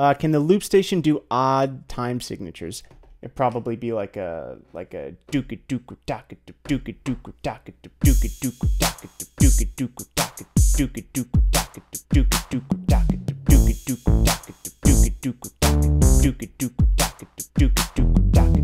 Uh, can the loop station do odd time signatures? It'd probably be like a like a dooka dooka daka dooka dooka daka dooka dooka daka dooka dooka daka dooka dooka daka dooka dooka daka dooka dooka daka dooka dooka daka dooka dooka